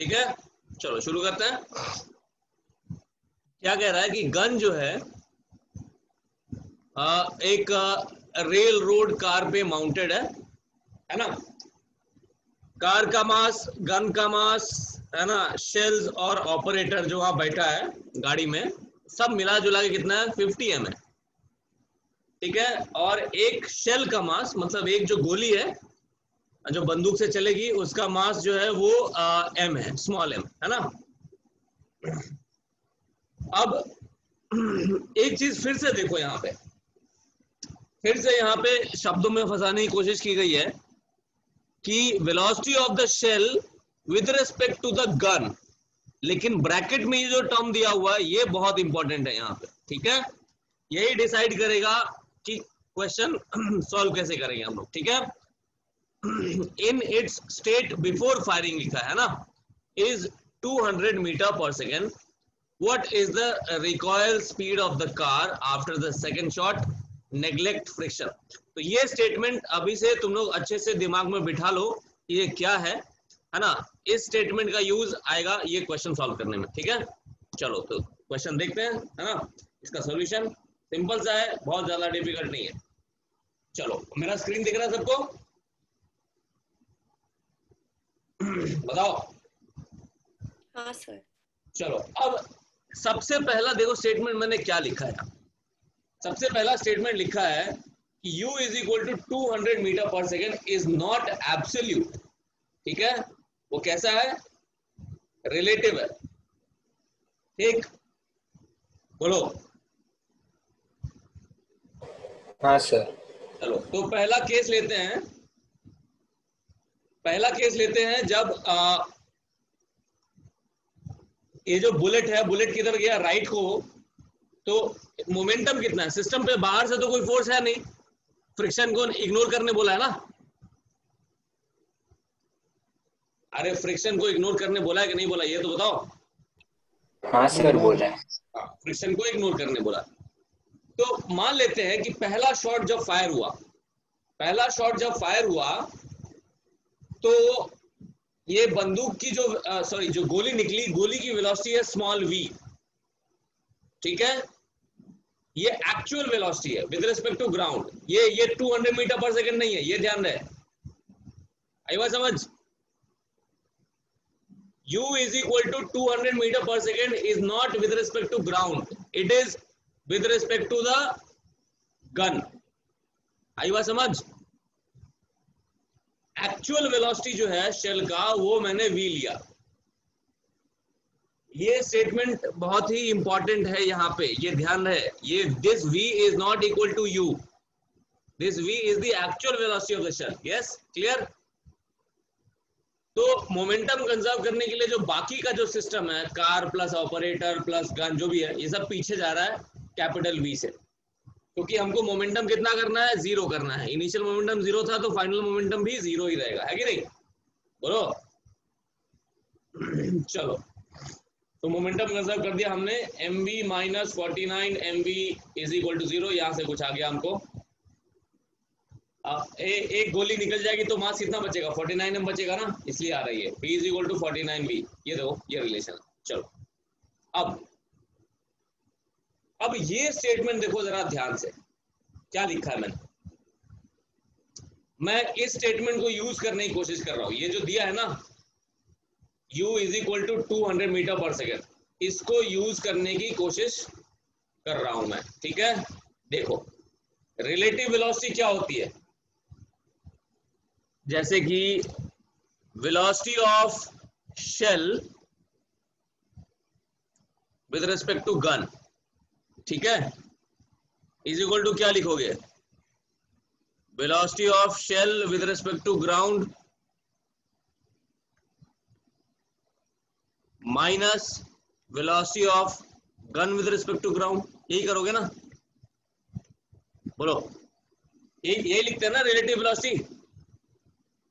ठीक है? चलो शुरू करते हैं। क्या कह रहा है कि गन जो है आ, एक रेल रोड कार पे माउंटेड है है ना? कार का मास गन का मास है ना? शेल्स और ऑपरेटर जो वहाँ बैठा है गाड़ी में सब मिला जुला के कितना है? फिफ्टी एम है। ठीक है? और एक शेल का मास मतलब एक जो गोली है जो बंदूक से चलेगी, उसका मास जो है वो एम है स्मॉल एम है ना? अब, एक चीज़ फिर से देखो यहाँ पे। फिर से यहाँ पे शब्दों में फंसाने की कोशिश की गई है कि velocity of the shell with respect to the gun लेकिन ब्रैकेट में ये जो टर्म दिया हुआ है, ये बहुत इंपॉर्टेंट है यहाँ पे, ठीक है? यही डिसाइड करेगा कि क्वेश्चन सॉल्व कैसे करेंगे हम लोग, ठीक है? In its state before firing लिखा है ना is 200 meter per second what is the recoil speed of the car after the second shot? Neglect friction. तो ये स्टेटमेंट अभी से तुम लोग अच्छे से दिमाग में बिठा लो ये क्या है है ना? इस स्टेटमेंट का यूज़ आएगा ये क्वेश्चन सॉल्व करने में, ठीक है? चलो तो क्वेश्चन देखते हैं, है ना? इसका सॉल्यूशन सिंपल सा है, बहुत ज़्यादा डिफ़िकल्ट नहीं है। चलो, मेरा स्क्रीन दिख रहा है सबको? बताओ। हाँ सर चलो अब सबसे पहला देखो स्टेटमेंट मैंने क्या लिखा है। सबसे पहला स्टेटमेंट लिखा है कि u is equal to 200 meter per second is not absolute ठीक है? वो कैसा है? रिलेटिव है। ठीक? बोलो। हाँ सर चलो तो पहला केस लेते हैं। पहला केस लेते हैं जब आ, ये जो बुलेट है बुलेट किधर गया राइट को तो मोमेंटम कितना है? सिस्टम पे बाहर से तो कोई फोर्स है नहीं। फ्रिक्शन को इग्नोर करने बोला है ना? अरे फ्रिक्शन को इग्नोर करने बोला है कि नहीं बोला? ये तो बताओ। हाँ सर बोला है। फ्रिक्शन को इग्नोर करने बोला। तो मान लेते हैं कि पहला शॉट जब फायर हुआ पहला शॉट जब फायर हुआ तो ये बंदूक की जो सॉरी जो गोली निकली, गोली की वेलोसिटी है स्मॉल वी ठीक है? ये एक्चुअल वेलोसिटी है विद रिस्पेक्ट टू ग्राउंड ये ये 200 मीटर पर सेकंड नहीं है, ये ध्यान रहे. आई बात समझ? u is equal to 200 meter per second is not with respect to ground. It is with respect to the gun. आई बात समझ? एक्चुअल वेलोसिटी जो है शेल का, वो मैंने वी लिया। ये स्टेटमेंट बहुत ही इंपॉर्टेंट है यहाँ पे। ये ध्यान रहे, ये this v is not equal to u. This v is the actual velocity of the shell yes clear तो मोमेंटम कंजर्व करने के लिए जो बाकी का जो सिस्टम है car plus operator plus gun जो भी है, ये सब पीछे जा रहा है कैपिटल वी से। क्योंकि हमको मोमेंटम कितना करना है? ज़ीरो करना है। इनिशियल मोमेंटम ज़ीरो था तो फाइनल मोमेंटम भी ज़ीरो ही रहेगा। है कि नहीं? बोलो। चलो। तो मोमेंटम कंजर्व कर दिया हमने। M B minus forty nine M B is equal to zero यहाँ से कुछ आ गया हमको। ए, एक गोली निकल जाएगी तो मास कितना बचेगा? 49 एम बचेगा ना? इसलिए आ रही है। B is equal to forty nine B ये देखो ये रिलेशन चलो। अब अब ये स्टेटमेंट देखो जरा ध्यान से। क्या लिखा है मैंने? मैं इस स्टेटमेंट को यूज़ करने की कोशिश कर रहा हूँ। ये जो दिया है ना, u is equal to two hundred meter per second इसको यूज़ करने की कोशिश कर रहा हूँ मैं, ठीक है? देखो रिलेटिव वेलोसिटी क्या होती है? जैसे कि velocity of shell with respect to gun ठीक है? इज़ इक्वल टू क्या लिखोगे? Velocity of shell with respect to ground minus velocity of gun with respect to ground यही करोगे ना? बोलो। ये लिखते हैं ना रिलेटिव वेलोसिटी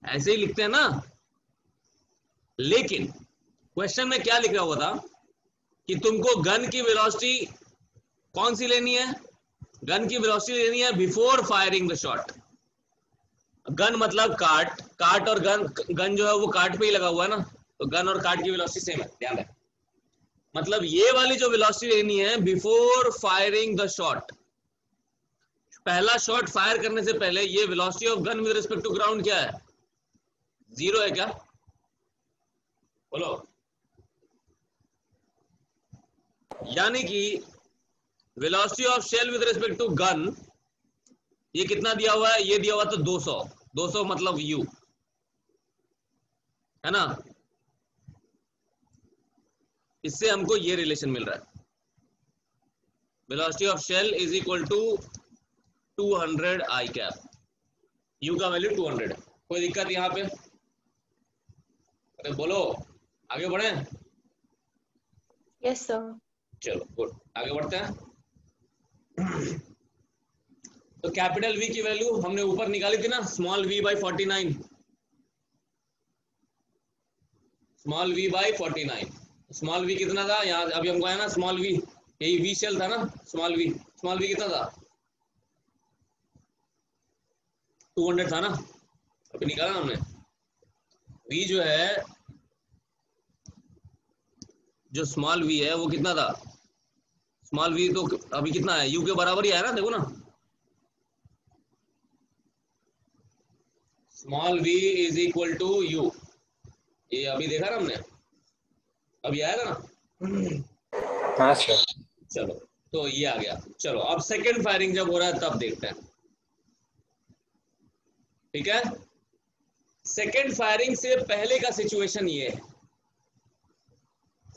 ऐसे ही लिखते हैं ना? लेकिन क्वेश्चन में क्या लिखा हुआ था? कि तुमको गन की वेलोसिटी कौन सी लेनी है? गन की वेलोसिटी लेनी है before firing the shot gun मतलब कार्ट कार्ट और गन गन जो है वो कार्ट पे ही लगा हुआ है ना? तो गन और कार्ड की वेलोसिटी सेम है, ध्यान रखें मतलब ये वाली जो वेलोसिटी लेनी है बिफोर फायरिंग द शॉट पहला शॉट फायर करने से पहले ये velocity of gun with respect to ground क्या है? ज़ीरो है क्या? बोलो। यानी कि velocity of shell with respect to gun ये कितना दिया हुआ है? ये दिया हुआ तो 200 200 मतलब यू है ना? इससे हमको ये रिलेशन मिल रहा है। Velocity of shell is equal to 200 I cap u का वैल्यू 200 है कोई दिक्कत यहाँ पे? अरे बोलो आगे बढ़े? यस सर चलो गुड आगे बढ़ते हैं। तो कैपिटल वी की वैल्यू हमने ऊपर निकाली थी ना small v by forty nine small v by forty nine small v कितना था? यहाँ अभी हमको आया ना स्मॉल वी यही वी सेल था ना स्मॉल वी स्मॉल वी कितना था? टू हंड्रेड था ना? अभी निकाला हमने। वी जो है, जो स्मॉल वी है, वो कितना था? स्मॉल वी तो अभी कितना है? यू के बराबर ही है ना देखो ना। Small v is equal to u ये अभी देखा ना हमने? अभी आएगा ना? हाँ सर चलो तो ये आ गया। चलो अब सेकंड फायरिंग जब हो रहा है तब देखते हैं। ठीक है? सेकंड फायरिंग से पहले का सिचुएशन ये है।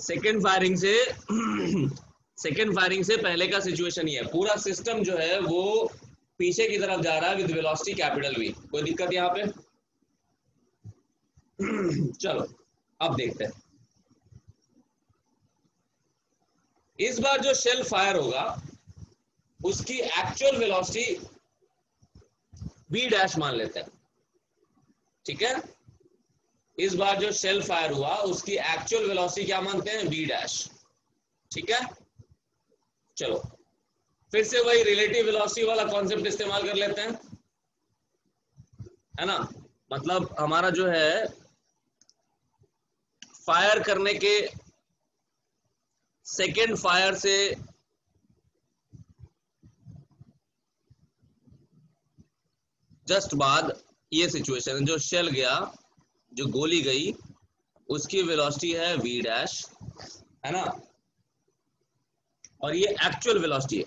सेकंड फायरिंग से सेकंड फायरिंग से पहले का सिचुएशन ये है। पूरा सिस्टम जो है, वो पीछे की तरफ़ जा रहा है विद वेलोसिटी कैपिटल वी कोई दिक्कत यहाँ पे? चलो, अब देखते हैं। इस बार जो शेल फायर होगा, उसकी एक्चुअल वेलोसिटी बी डैश मान लेते हैं। ठीक है? इस बार जो शेल फायर हुआ, उसकी एक्चुअल वेलोसिटी क्या मानते हैं? बी डैश ठीक है? चलो। फिर से वही रिलेटिव वेलोसिटी वाला कॉन्सेप्ट इस्तेमाल कर लेते हैं। है ना? मतलब हमारा जो है फायर करने के सेकेंड फायर से जस्ट बाद ये सिचुएशन जो शेल गया, जो गोली गई, उसकी वेलोसिटी है वी डैश है ना? और ये एक्चुअल वेलोसिटी है।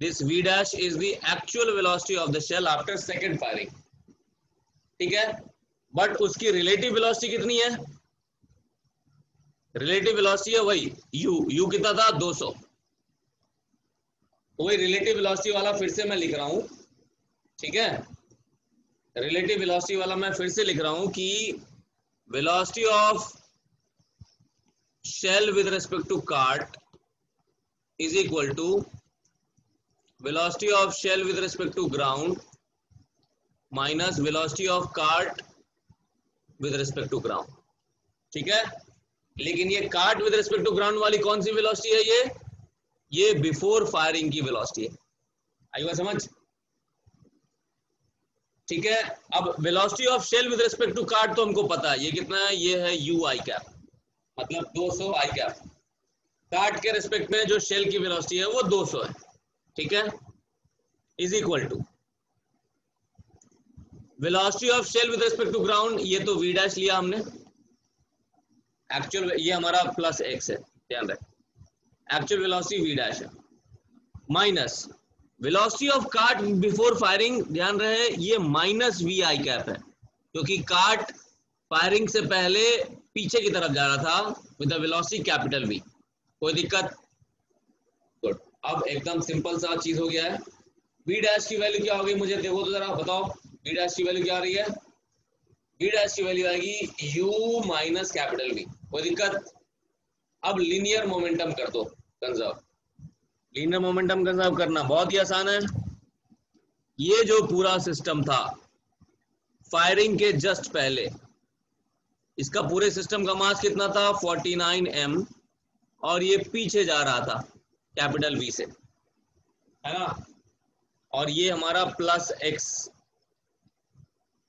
This v dash is the actual velocity of the shell after second firing ठीक है? बट उसकी रिलेटिव वेलोसिटी कितनी है? रिलेटिव वेलोसिटी है वही, u u कितना था? 200 वही रिलेटिव वेलोसिटी वाला फिर से मैं लिख रहा हूँ। ठीक है? रिलेटिव वेलोसिटी वाला मैं फिर से लिख रहा हूँ कि velocity of shell with respect to cart is equal to velocity of shell with respect to ground minus velocity of cart with respect to ground ठीक है? लेकिन ये cart with respect to ground वाली कौन सी वेलोसिटी है ये? ये before firing की वेलोसिटी है। आई बात समझ? ठीक है? अब velocity of shell with respect to cart तो हमको पता है। ये कितना है? ये है यू आई कैप मतलब 200 आई कैप कार्ट के रिस्पेक्ट में जो शेल की वेलोसिटी है, वो 200 है। ठीक है? Is equal to velocity of shell with respect to ground ये तो वी डैश लिया हमने। एक्चुअल ये हमारा प्लस एक्स है, ध्यान रखें। एक्चुअल वेलोसिटी वी डैश है। Minus velocity of cart before firing ध्यान रहे, ये माइनस वी आई कैप है। क्योंकि कार्ट फायरिंग से पहले पीछे की तरफ़ जा रहा था with the velocity capital v कोई दिक्कत? गुड अब एकदम सिंपल सा चीज़ हो गया है। बी डैश की वैल्यू क्या होगी मुझे? देखो तो जरा, बताओ। बी डैश की वैल्यू क्या आ रही है? बी डैश की वैल्यू आएगी यू माइनस कैपिटल वी कोई दिक्कत? अब लीनियर मोमेंटम कर दो कंजर्व लीनियर मोमेंटम कंजर्व करना बहुत ही आसान है। ये जो पूरा सिस्टम था फायरिंग के जस्ट पहले, इसका पूरे सिस्टम का मास कितना था? 49 एम और ये पीछे जा रहा था कैपिटल वी से, है ना? और ये हमारा प्लस एक्स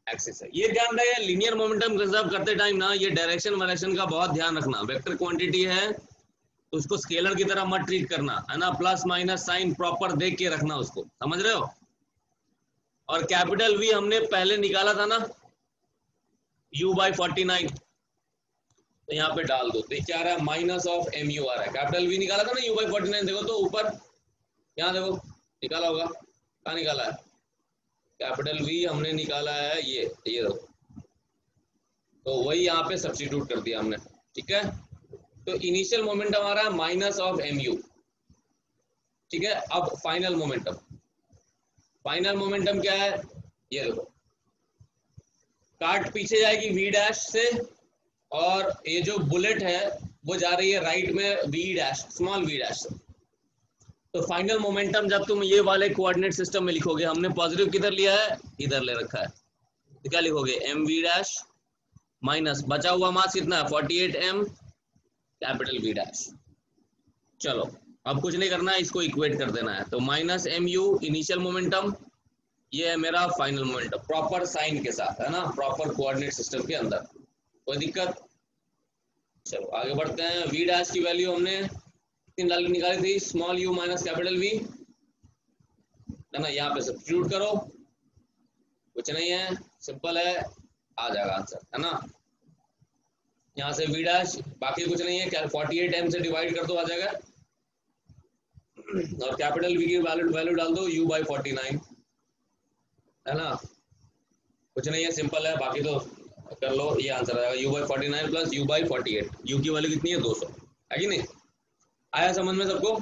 एक्सिस है। ये ध्यान रहे लीनियर मोमेंटम कंजर्व करते टाइम ना, ये डायरेक्शन वायरेक्शन का बहुत ध्यान रखना। वेक्टर क्वांटिटी है तो उसको स्केलर की तरह मत ट्रीट करना, है ना? प्लस माइनस साइन प्रॉपर देख के रखना उसको। समझ रहे हो? और कैपिटल वी हमने पहले निकाला था ना, u बाई फोर्टी नाइन तो यहाँ पे डाल दो। तो क्या रहा है? माइनस ऑफ़ एम यू आ रहा है। कैपिटल वी निकाला था ना, u बाई फोर्टी नाइन देखो तो ऊपर। यहाँ देखो, निकाला होगा। कहा निकाला है? कैपिटल वी हमने निकाला है ये ये देखो। तो वही यहाँ पे सब्सटीट्यूट कर दिया हमने, ठीक है? तो इनिशियल मोमेंटम आ रहा है माइनस ऑफ़ एम यू ठीक है? अब फाइनल मोमेंटम फाइनल मोमेंटम क्या है? ये देखो। काट पीछे जाएगी वी डैश से। और ये जो बुलेट है, वो जा रही है राइट में v dash small v dash तो फाइनल मोमेंटम जब तुम ये वाले कोऑर्डिनेट सिस्टम में लिखोगे, हमने पॉजिटिव किधर लिया है? इधर ले रखा है। तो क्या लिखोगे? एम वी डैश माइनस बचा हुआ मास कितना? है forty eight M capital V dash चलो, अब कुछ नहीं करना है इसको इक्वेट कर देना है। तो minus M U initial momentum ये है मेरा फाइनल मोमेंटम प्रॉपर साइन के साथ, है ना? प्रॉपर कोऑर्डिनेट सिस्टम के अंदर। कोई दिक्कत? चलो, आगे बढ़ते हैं। वी डैश की वैल्यू हमने कितनी डाल निकाली थी small u minus capital V है ना, यहाँ पे सब्सिट्यूट करो। कुछ नहीं है सिंपल है, आ जाएगा आंसर है ना? यहाँ से वी डैश बाकी कुछ नहीं है क्या फोर्टी एट एम से डिवाइड कर दो, आ जाएगा। और कैपिटल वी की वैल्यू वैल्यू डाल दो यू बाई फोर्टी नाइन है ना? कुछ नहीं है सिंपल है, बाकी तो कर लो, ये आंसर आएगा U by forty nine plus U by forty eight U की वैल्यू कितनी है? दो सौ। है कि नहीं? आया समझ में सबको?